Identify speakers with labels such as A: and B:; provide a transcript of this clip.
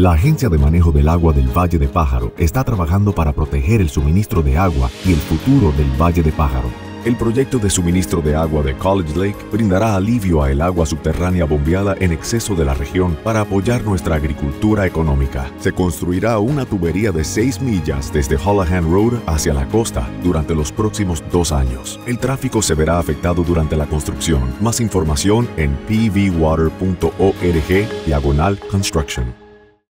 A: La Agencia de Manejo del Agua del Valle de Pájaro está trabajando para proteger el suministro de agua y el futuro del Valle de Pájaro. El proyecto de suministro de agua de College Lake brindará alivio a el agua subterránea bombeada en exceso de la región para apoyar nuestra agricultura económica. Se construirá una tubería de 6 millas desde Holohan Road hacia la costa durante los próximos dos años. El tráfico se verá afectado durante la construcción. Más información en pvwater.org diagonal construction.